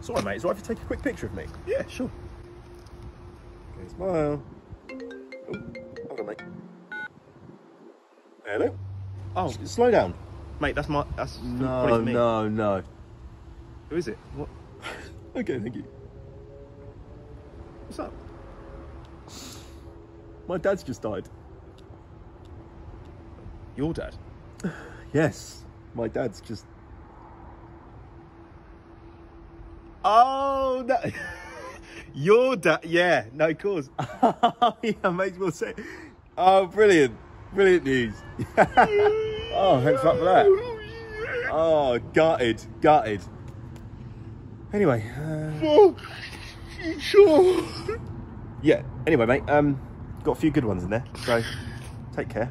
Sorry, mate. Is it right if you take a quick picture of me? Yeah, sure. Okay, smile. Oh, hold on, mate. Hello? Oh, Slow down. mate, that's my. That's No, no, no. Who is it? What? Okay, thank you. What's up? My dad's just died. Your dad? Yes, my dad's just. Oh no. Your dad? Yeah. No, of course. yeah, makes more sense. Oh, brilliant. Brilliant news. oh, thanks a lot for that. Oh, gutted, gutted. Anyway, uh, sure. yeah. Anyway, mate, um, got a few good ones in there, so take care.